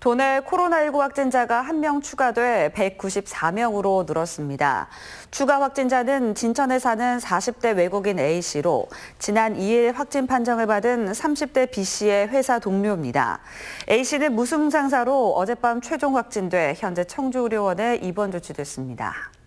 도내 코로나19 확진자가 1명 추가돼 194명으로 늘었습니다. 추가 확진자는 진천에 사는 40대 외국인 A씨로 지난 2일 확진 판정을 받은 30대 B씨의 회사 동료입니다. A씨는 무증상사로 어젯밤 최종 확진돼 현재 청주의료원에 입원 조치됐습니다.